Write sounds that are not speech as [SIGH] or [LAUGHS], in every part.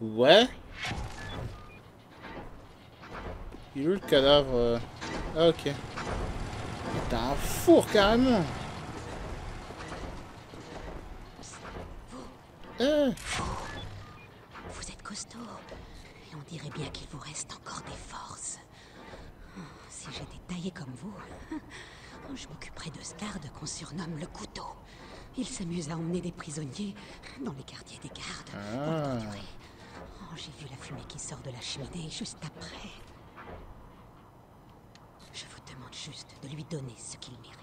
Ouais. Il est où le cadavre euh? Ah ok. T'as un four carrément. Eh Vous êtes costaud. Et on dirait bien qu'il vous reste encore des forces. Si j'étais taillé comme vous, je m'occuperais de Scard qu'on surnomme le couteau. Il s'amuse à emmener des prisonniers dans les quartiers des gardes pour le Ah. torturer. J'ai vu la fumée qui sort de la cheminée juste après. Je vous demande juste de lui donner ce qu'il mérite.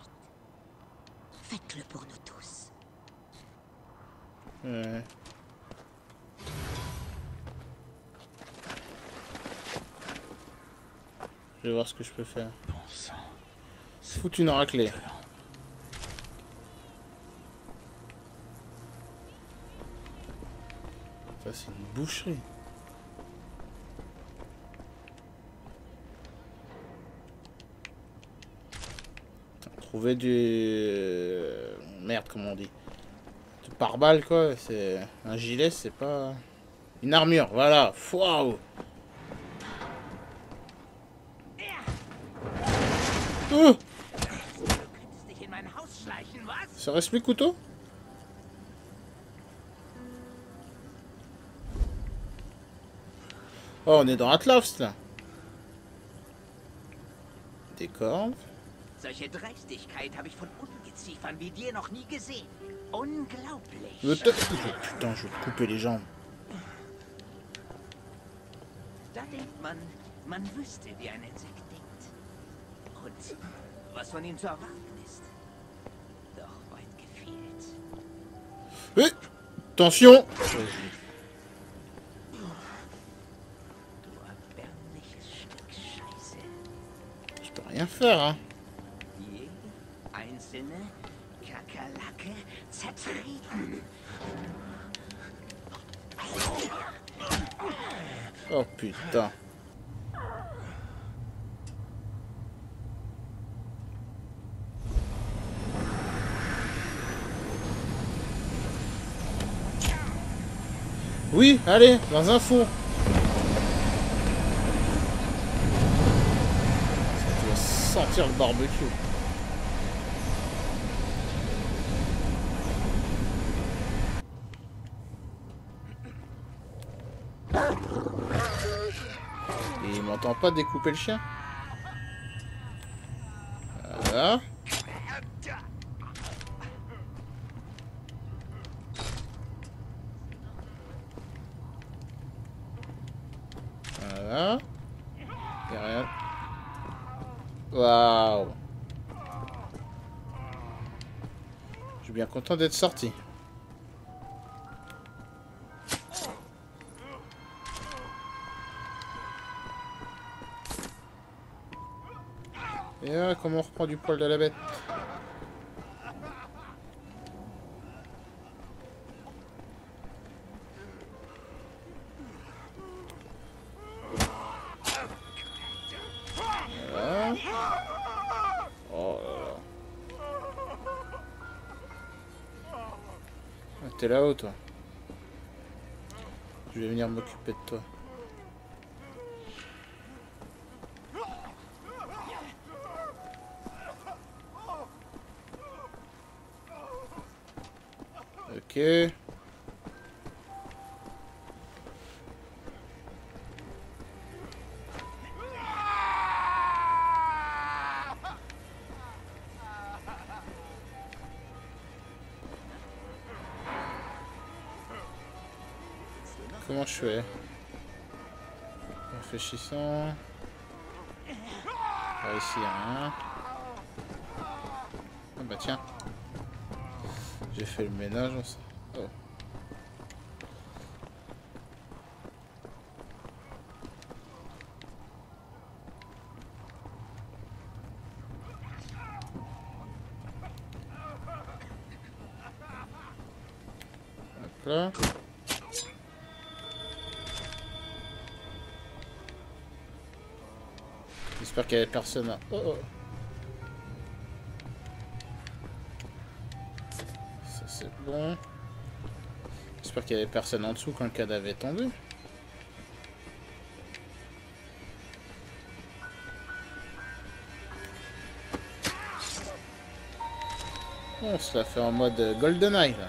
Faites-le pour nous tous. Ouais. Je vais voir ce que je peux faire. Bon sang. Foutre une raclée. Ça c'est une boucherie. Trouver du... euh, Merde, comment on dit Du pare-balles, quoi. C'est... Un gilet, c'est pas... Une armure, voilà. Waouh? Ça reste plus couteau? Oh, on est dans Atlas, là. Des cordes. Solche Dreistigkeit habe ich von Ungeziefern wie dir noch nie gesehen. Unglaublich. Putain, je couper les jambes. Da denkt man, man wüsste, wie ein Insekt denkt. Und was von ihm zu erwarten ist. Doch weit gefehlt. Eh Attention Du erbärmliches Stück Scheiße. Je peux rien faire, hein. Oh putain. Oui, allez, dans un four. Ça, vas sentir le barbecue. Et il m'entend pas découper le chien Voilà. Voilà. Y a rien. Waouh. Je suis bien content d'être sorti. Du poil de la bête Voilà. Oh. Ah, T'es là-haut, toi. Je vais venir m'occuper de toi. Comment je fais Réfléchissant. Par ici, rien. Ah bah tiens. J'ai fait le ménage. s- Oh. Hop là. J'espère qu'il y avait personne là. Oh, oh. J'espère qu'il n'y avait personne en dessous quand le cadavre est tombé. On se la fait en mode GoldenEye là.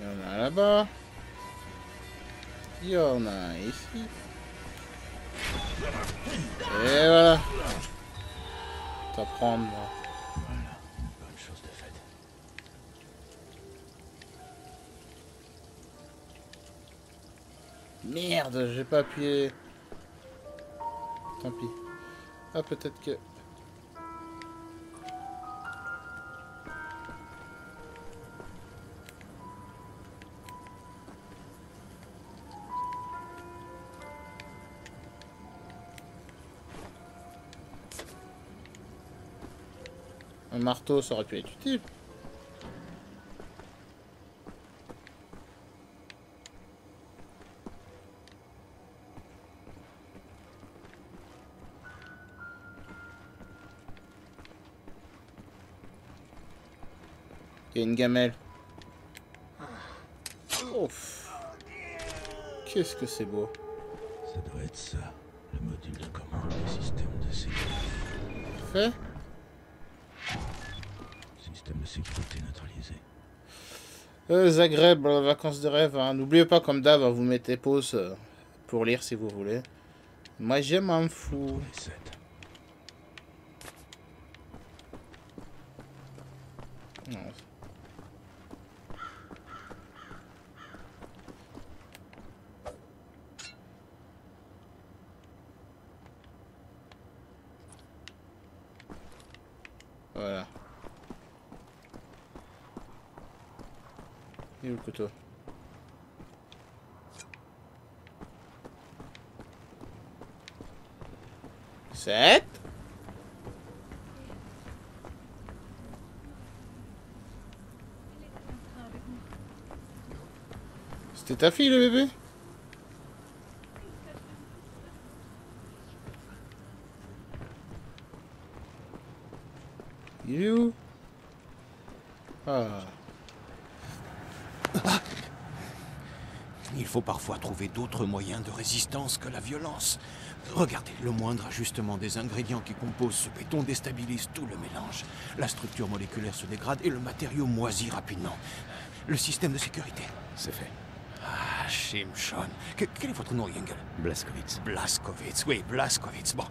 Il y en a là-bas. Il y en a ici. Et voilà. T'apprendre. Voilà, une bonne chose de faite. Merde, j'ai pas appuyé. Tant pis. Ah, peut-être que... Un marteau, ça aurait pu être utile. Il y a une gamelle. Ouf. Qu'est-ce que c'est beau. Ça doit être ça, le module de commande des systèmes de sécurité. Fait Système de sécurité neutralisé. Euh, Zagreb, vacances de rêve. hein. N'oubliez pas, comme d'hab, vous mettez pause euh, pour lire si vous voulez. Moi, je m'en fous. Pour les 7. Non. Voilà. Et où le couteau Sept. C'était ta fille le bébé Il est où Ah. Il faut parfois trouver d'autres moyens de résistance que la violence. Regardez, le moindre ajustement des ingrédients qui composent ce béton déstabilise tout le mélange. La structure moléculaire se dégrade et le matériau moisit rapidement. Le système de sécurité. C'est fait. Ah, Shimshon. Que- quel est votre nom, Yengel? Blaskowitz. Blaskowitz, oui, Blaskowitz. Bon,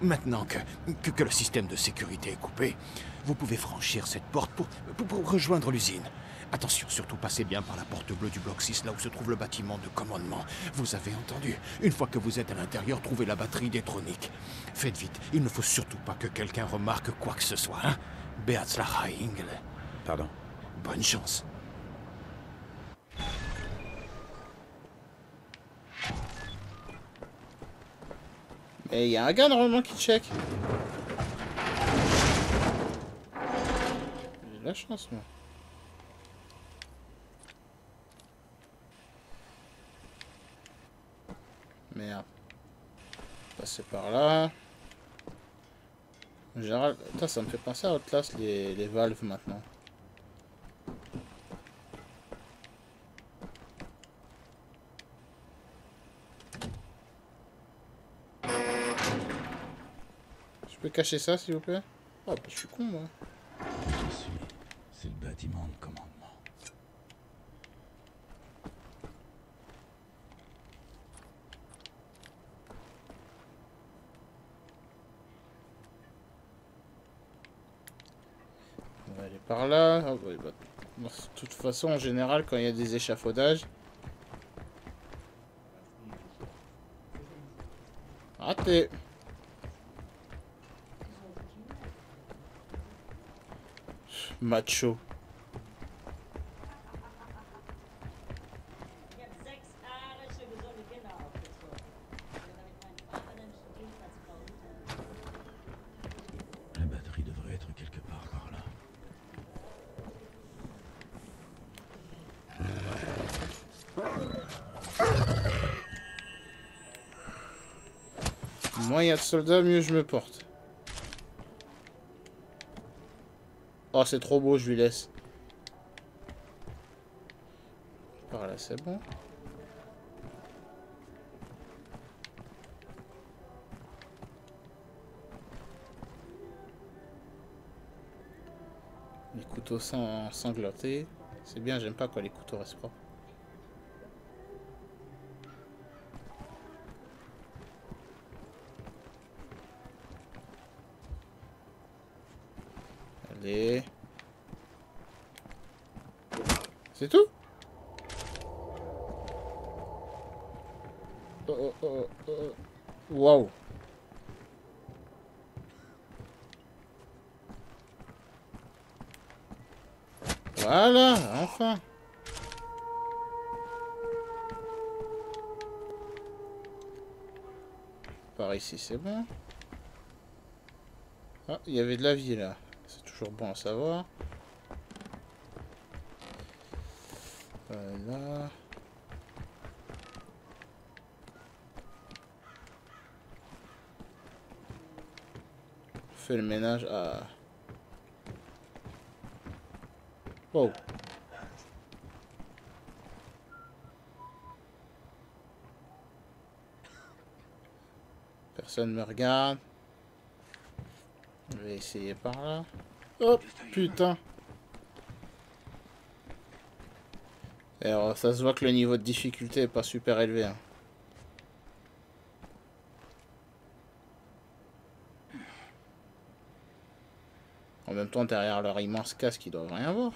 maintenant que, que, que le système de sécurité est coupé, vous pouvez franchir cette porte pour, pour, pour rejoindre l'usine. Attention, surtout passez bien par la porte bleue du bloc 6, là où se trouve le bâtiment de commandement. Vous avez entendu. Une fois que vous êtes à l'intérieur, trouvez la batterie d'électronique. Faites vite, il ne faut surtout pas que quelqu'un remarque quoi que ce soit, hein Beatzlacha, Ingel. Pardon Bonne chance. Mais il y a un gars normalement qui check. J'ai de la chance, moi. Merde. Passer par là. En général, ça me fait penser à Outlast, les, les valves maintenant. Peux cacher ça, s'il vous plaît? Oh, bah, je suis con, moi. Je suis. C'est le bâtiment de commandement. On va aller par là. Ah, bah, bah, De toute façon, en général, quand il y a des échafaudages... Raté Dienstplatz La batterie devrait être quelque part par là. Moins il y a de soldats, mieux je me porte. Ah, c'est trop beau, je lui laisse. Par là, c'est bon. Les couteaux sans sanglotés. C'est bien, j'aime pas quand les couteaux restent propres. C'est tout? Oh oh oh oh. Wow. Voilà, enfin. Par ici, c'est bon. Ah, il y avait de la vie là. Toujours bon à savoir. Voilà. Fait le ménage à... Wow. Personne me regarde. Je vais essayer par là. Oh putain. Alors ça se voit que le niveau de difficulté est pas super élevé. hein. En même temps, derrière leur immense casque, ils doivent rien voir.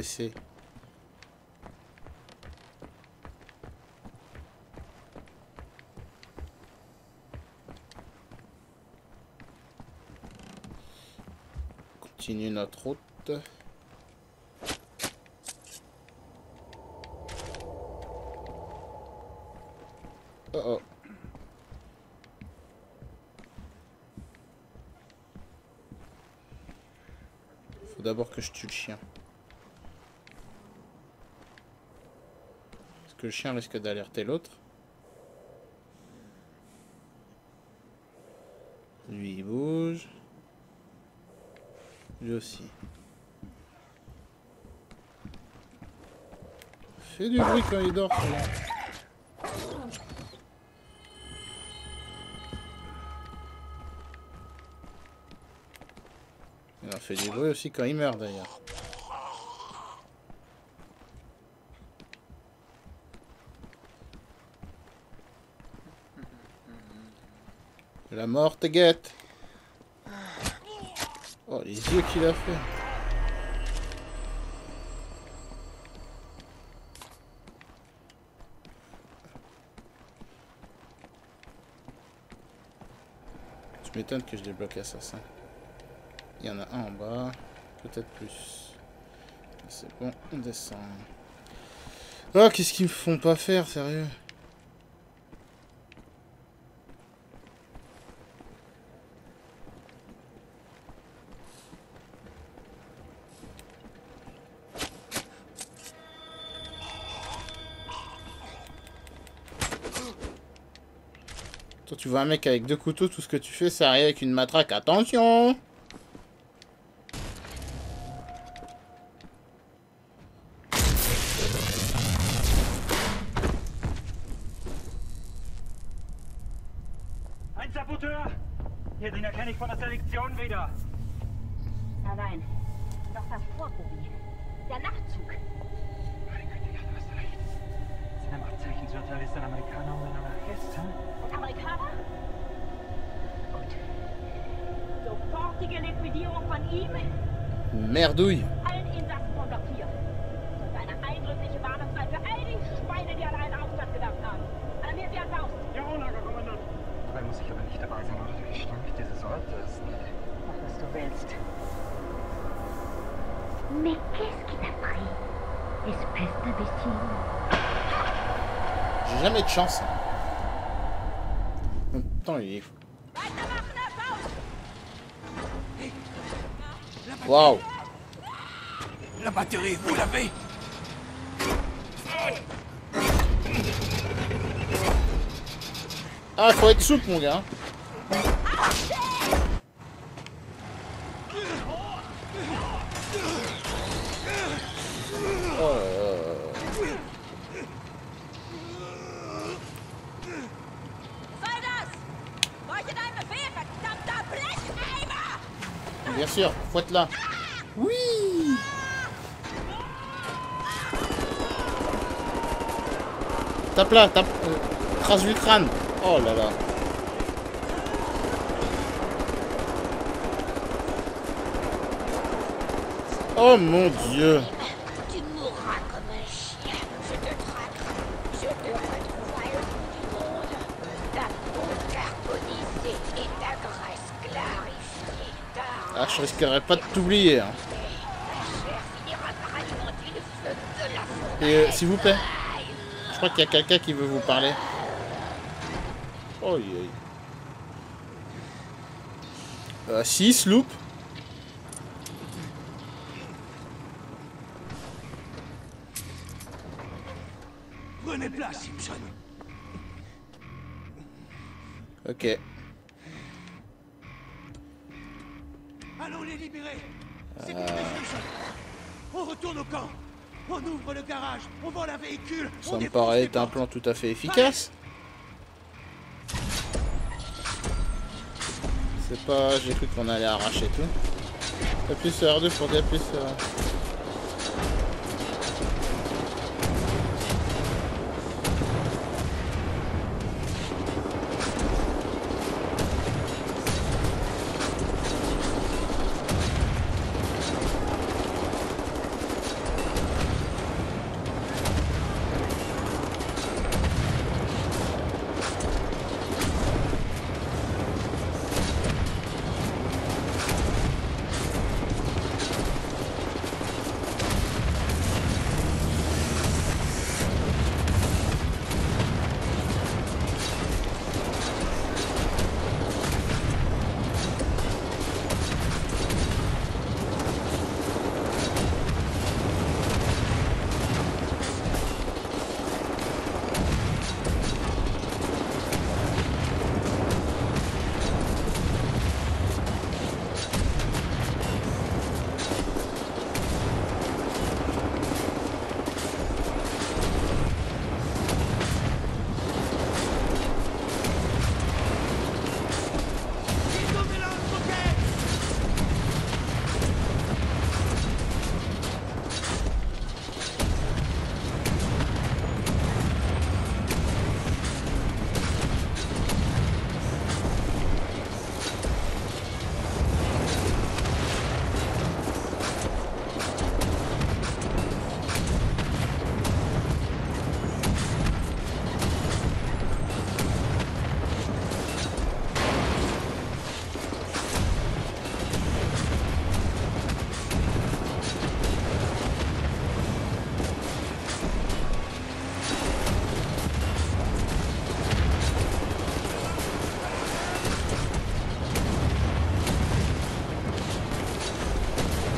WC. Continue notre route. Oh oh. Faut d'abord que je tue le chien. Que le chien risque d'alerter l'autre. Lui il bouge. Lui aussi. Fait du bruit quand il dort. Il en fait du bruit aussi quand il meurt d'ailleurs. La mort te guette. Oh, les yeux qu'il a fait. Je m'étonne que je débloque Assassin. Il y en a un en bas, peut-être plus. C'est bon, on descend. Oh, qu'est-ce qu'ils me font pas faire, sérieux? Tu vois un mec avec deux couteaux, tout ce que tu fais, c'est arriver avec une matraque. Attention willst. Mais qu'est-ce qui t'a pris? Espèce d'imbécile. J'ai jamais de chance. Putain, il est... Waouh La batterie, vous l'avez Ah, faut être souple, mon gars. Oh là là. Bien sûr, faut être là. Oui Tape là, tape. euh, du crâne. Oh là là. Oh mon dieu. Je risquerais pas de t'oublier. hein. Et euh, s'il vous plaît, je crois qu'il y a quelqu'un qui veut vous parler. Oh, yeah. Euh, si, Sloop. Prenez place, Simpson. Ok. Allons les libérer. C'est bon, Simpson. On retourne au camp. On ouvre le garage. On vend la véhicule. Ça me paraît être un plan tout à fait efficace. C'est pas... J'ai cru qu'on allait arracher tout. T'as plus sur R2 pour dire plus... euh,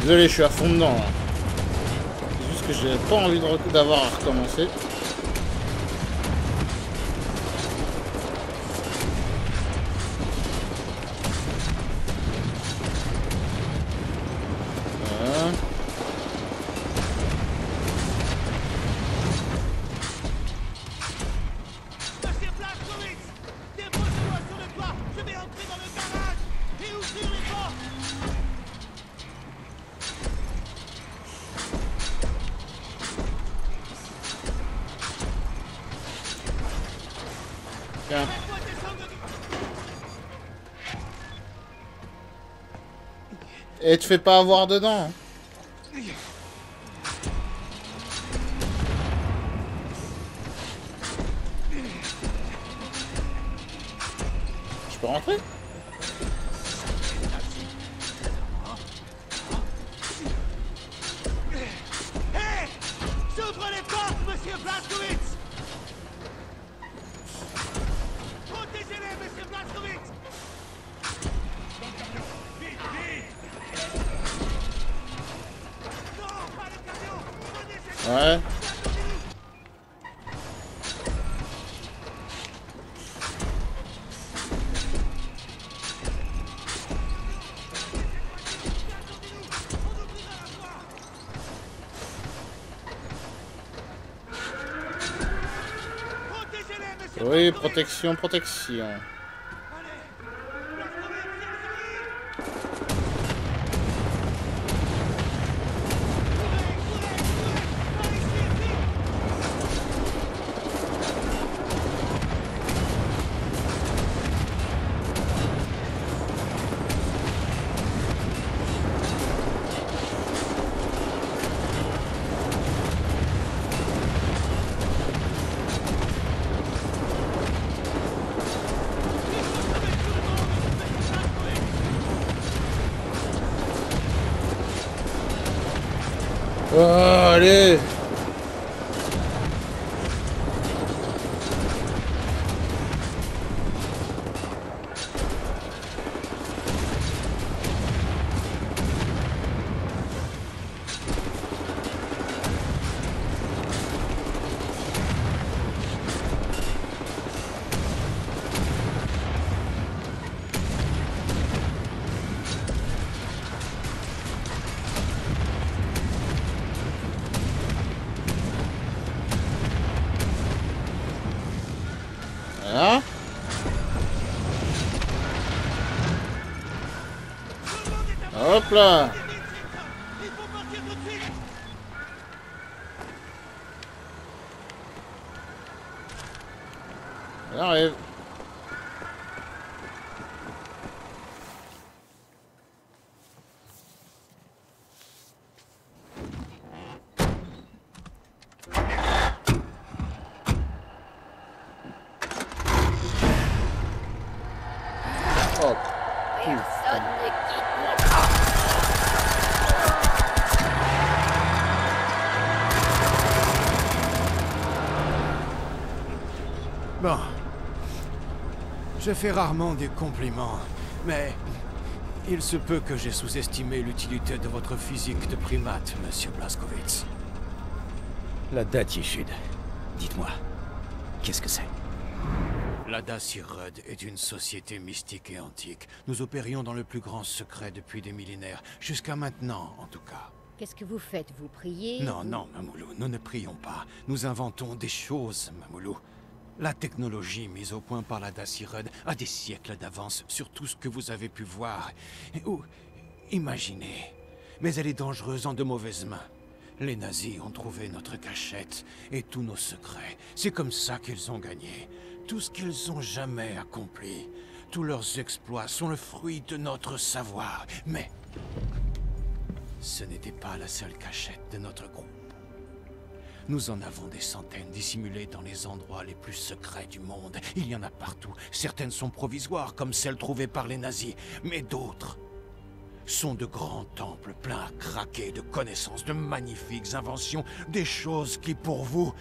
Désolé, je suis à fond dedans. là. C'est juste que j'ai pas envie d'avoir à recommencer. Et te fais pas avoir dedans. hein. Je peux rentrer? Oui, protection, protection. Hop là fais rarement des compliments, mais il se peut que j'ai sous-estimé l'utilité de votre physique de primate, monsieur Blaskowitz. La datitude. Dites-moi, qu'est-ce que c'est? La Dacirud est une société mystique et antique. Nous opérions dans le plus grand secret depuis des millénaires, jusqu'à maintenant en tout cas. Qu'est-ce que vous faites? Vous priez? Non, non, Mamoulou, nous ne prions pas. Nous inventons des choses, Mamoulou. La technologie mise au point par la Dacirud a des siècles d'avance sur tout ce que vous avez pu voir ou imaginer. Mais elle est dangereuse en de mauvaises mains. Les nazis ont trouvé notre cachette et tous nos secrets. C'est comme ça qu'ils ont gagné. Tout ce qu'ils ont jamais accompli. Tous leurs exploits sont le fruit de notre savoir. Mais ce n'était pas la seule cachette de notre groupe. Nous en avons des centaines dissimulées dans les endroits les plus secrets du monde. Il y en a partout. Certaines sont provisoires, comme celles trouvées par les nazis, mais d'autres sont de grands temples pleins à craquer de connaissances, de magnifiques inventions, des choses qui pour vous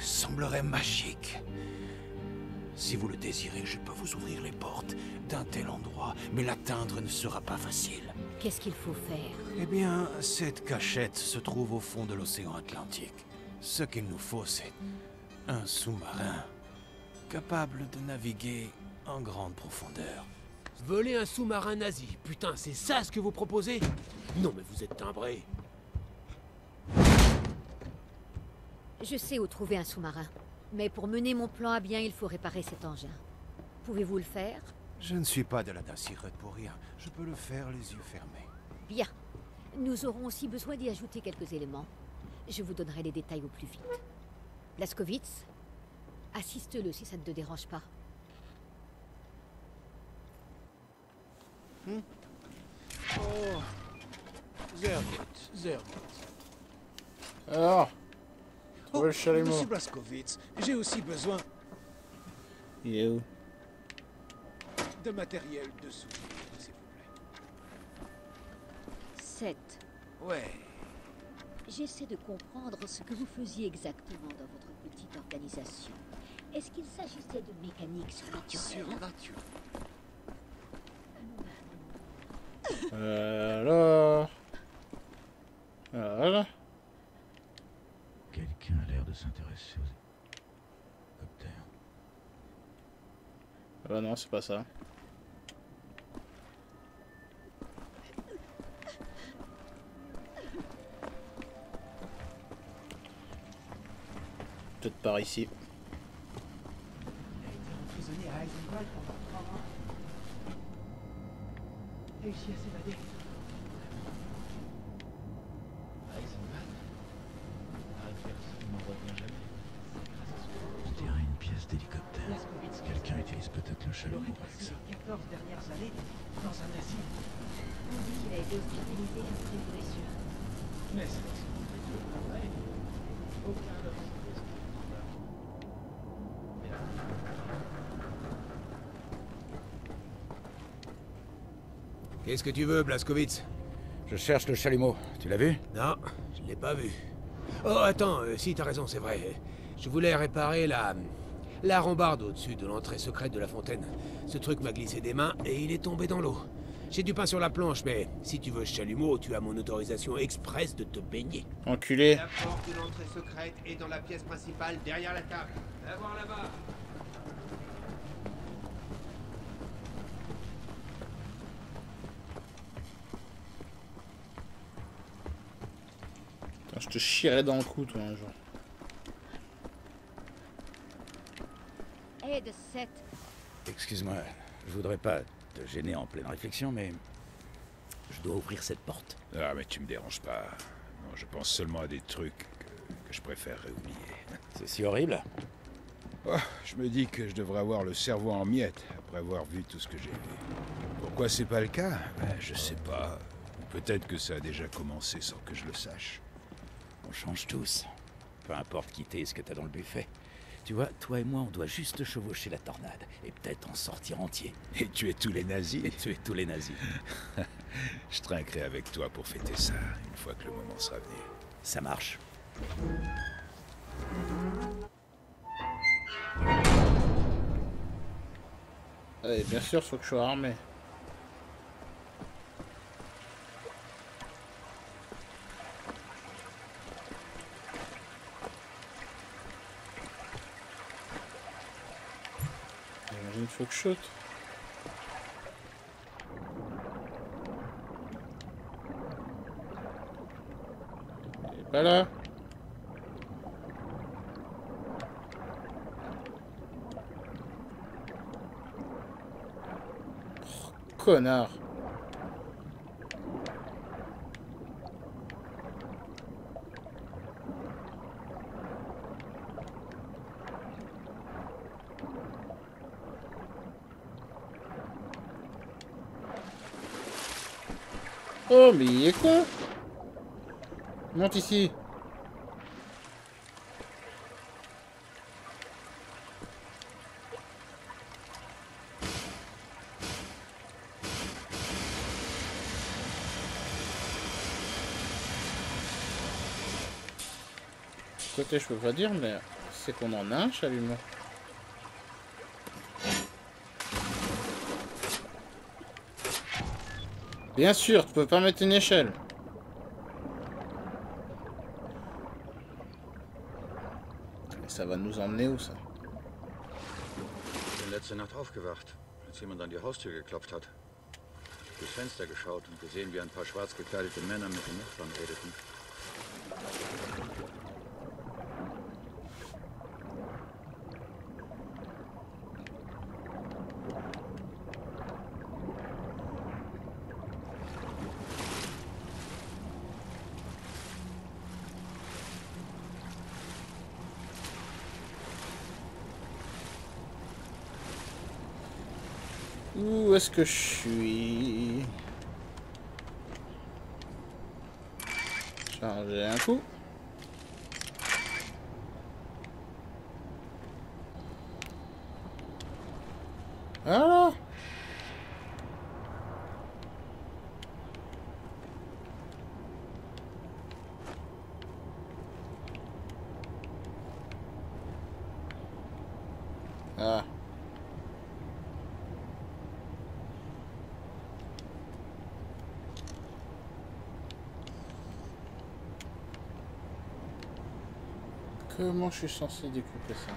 sembleraient magiques. Si vous le désirez, je peux vous ouvrir les portes d'un tel endroit, mais l'atteindre ne sera pas facile. Qu'est-ce qu'il faut faire? Eh bien, cette cachette se trouve au fond de l'océan Atlantique. Ce qu'il nous faut, c'est un sous-marin capable de naviguer en grande profondeur. Voler un sous-marin nazi, putain, c'est ça ce que vous proposez? Non mais vous êtes timbré. Je sais où trouver un sous-marin. Mais pour mener mon plan à bien, il faut réparer cet engin. Pouvez-vous le faire? Je ne suis pas de la Dacirette pour rien. Je peux le faire les yeux fermés. Bien. Nous aurons aussi besoin d'y ajouter quelques éléments. Je vous donnerai les détails au plus vite. Laskowitz, assiste-le si ça ne te dérange pas. Oh. Sehr gut, sehr gut. Alors Oh, le. Monsieur Blaskowitz, j'ai aussi besoin Il est où? de matériel de soutien, s'il vous plaît. 7. Ouais. J'essaie de comprendre ce que vous faisiez exactement dans votre petite organisation. Est-ce qu'il s'agissait de mécanique surnaturelle Surnaturel. Euh, alors... Voilà. s'intéresser aux hélicoptères. Ah bah non, c'est pas ça. Par ici. Il a été emprisonné à Heisenberg pendant trois mois. Réussi à s'évader. Qu'est-ce que tu veux, Blaskowitz Je cherche le chalumeau. Tu l'as vu Non, je l'ai pas vu. Oh, attends, euh, si, t'as raison, c'est vrai. Je voulais réparer la... la rambarde au-dessus de l'entrée secrète de la fontaine. Ce truc m'a glissé des mains et il est tombé dans l'eau. J'ai du pain sur la planche, mais si tu veux ce chalumeau, tu as mon autorisation express de te baigner. Enculé. La porte de l'entrée secrète est dans la pièce principale, derrière la table. Va voir là-bas. Je te chierai dans le cou, toi, un jour. Hé, de 7. Excuse-moi, je voudrais pas te gêner en pleine réflexion, mais je dois ouvrir cette porte. Ah, mais tu me déranges pas. Non, je pense seulement à des trucs que, que je préférerais oublier. C'est si horrible Oh, je me dis que je devrais avoir le cerveau en miettes après avoir vu tout ce que j'ai vu. Pourquoi c'est pas le cas? Ben, Je sais pas. Peut-être que ça a déjà commencé sans que je le sache. On change tous. Peu importe qui t'es et ce que t'as dans le buffet. Tu vois, toi et moi, on doit juste chevaucher la tornade et peut-être en sortir entier. Et tuer tous les nazis Et tuer tous les nazis. [LAUGHS] Je trinquerai avec toi pour fêter ça, une fois que le moment sera venu. Ça marche. Allez, bien sûr, faut que je sois armé. Je saute. Il est pas là. Connard. Oh, mais il est con Monte ici Côté, je peux pas dire, mais c'est qu'on en a un chalumeau. Bien sûr, tu peux pas mettre une échelle. Mais ça va nous emmener où ça Ich bin letzte Nacht aufgewacht, als jemand an die Haustür geklopft hat. Durchs Fenster geschaut und gesehen, wie ein paar schwarz gekleidete Männer mit den Nachbarn redeten. Où est-ce que je suis? Charger un coup. Ah. Comment je suis censé découper ça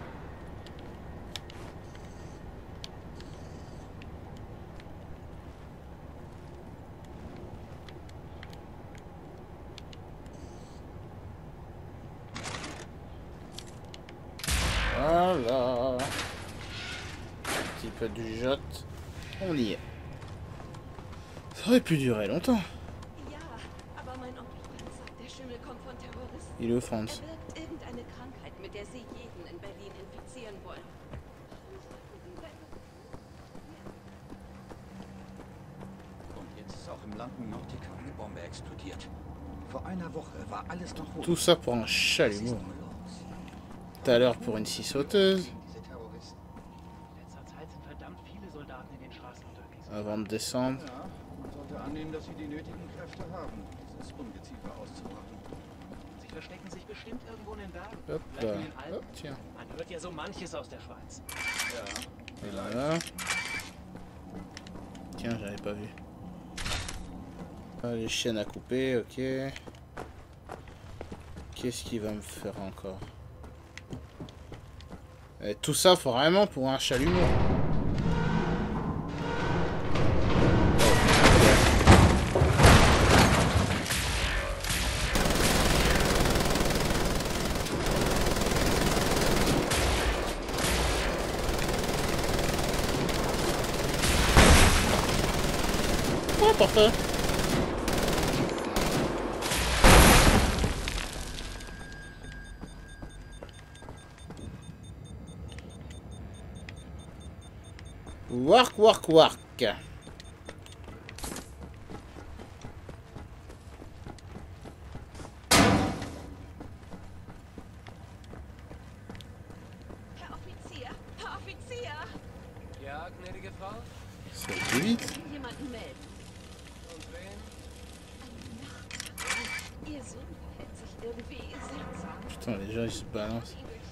Voilà. Un petit peu du jot. On y est. Ça aurait pu durer longtemps. Kommt von Terroristen. Il est où, Franz Er wirkt irgendeine Krankheit, mit der sie jeden in Berlin infizieren wollen. Und jetzt ist auch im London Nautica eine Bombe explodiert. Vor einer Woche war alles noch ruhig. Tout ça pour un chalumeau. Tout à l'heure pour une scie sauteuse. Avant de descendre. Ja, man sollte annehmen, dass sie die nötigen Kräfte haben, dieses Ungeziefer auszurotten. Verstecken sich bestimmt irgendwo in den Bergen. Hop Vielleicht là. in den Alpen. Tiens. Man hört ja so manches aus der Schweiz. Voilà. Tiens, j'avais pas vu. Ah, les chaînes à couper, ok. Qu'est-ce qu'il va me faire encore? Et Tout ça, faut vraiment pour un chalumeau. Oh, parfait. Wark, wark, wark. Herr Offizier, Herr Offizier! Ja, gnädige Frau? Ça va plus vite. Jemanden melden. Und wen? Ihr Sohn verhält sich irgendwie seltsam. Putain, les gens ils se balancent. Ihn durchs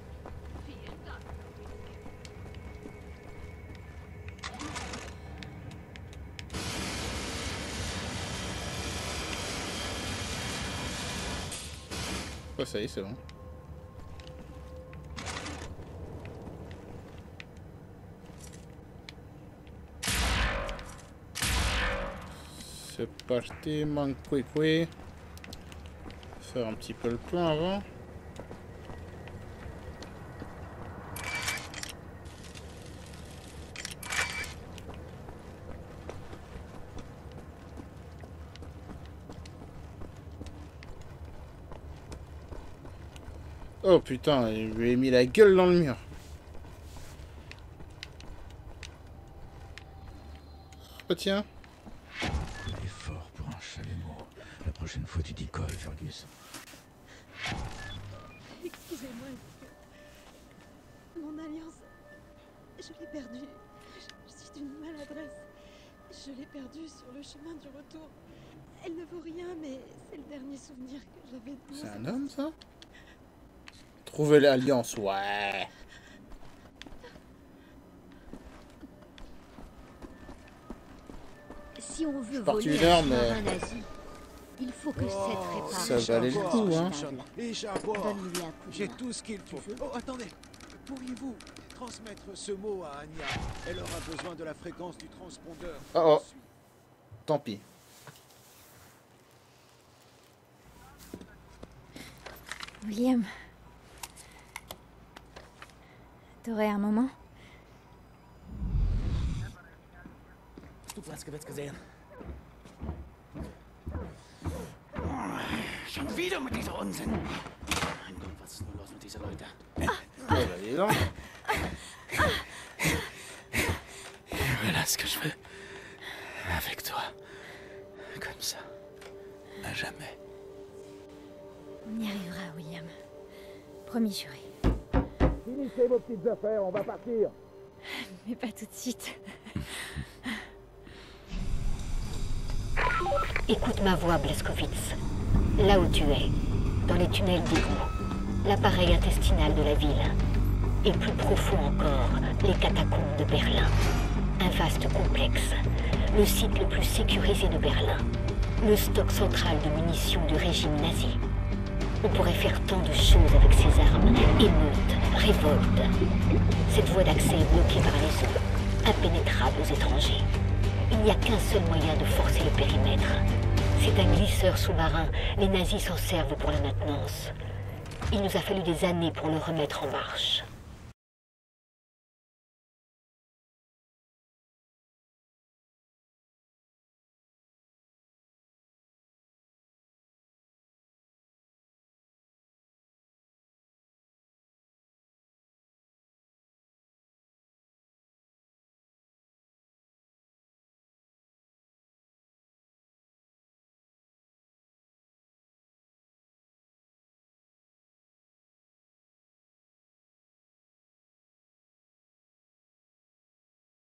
Ça y est, c'est bon. C'est parti, mon couicou. Faire un petit peu le plein avant. Oh putain, il lui a mis la gueule dans le mur. Oh tiens. Il est fort pour un chalumeau. La prochaine fois, tu dis quoi, Fergus? Excusez-moi. Mon alliance, je l'ai perdue. Je, je suis d'une maladresse. Je l'ai perdue sur le chemin du retour. Elle ne vaut rien, mais c'est le dernier souvenir que j'avais de C'est moi. un homme ça? Trouver l'alliance, ouais. Si on veut voler une heure, mais- nazi, il faut que cette répare ça valait le coup, hein. J'ai tout ce qu'il faut. Oh, attendez Pourriez-vous transmettre ce mot à Anya? Elle aura besoin de la fréquence du transpondeur. Oh oh. Tant pis. William. T'aurais un moment? Hast du Platzgewitz gesehen? Schon wieder mit dieser Unsinn. Mein Gott, was ist nur los mit diesen Leuten? Dis donc. Voilà ce que je veux. Avec toi. Comme ça. À jamais. On y arrivera, William. Promis juré. Finissez vos petites affaires, on va partir. Mais pas tout de suite. Écoute ma voix, Blaskowitz. Là où tu es, dans les tunnels d'égout, l'appareil intestinal de la ville, et plus profond encore, les catacombes de Berlin. Un vaste complexe, le site le plus sécurisé de Berlin, le stock central de munitions du régime nazi. On pourrait faire tant de choses avec ces armes. Émeutes, révoltes. Cette voie d'accès est bloquée par les eaux, impénétrable aux étrangers. Il n'y a qu'un seul moyen de forcer le périmètre. C'est un glisseur sous-marin. Les nazis s'en servent pour la maintenance. Il nous a fallu des années pour le remettre en marche.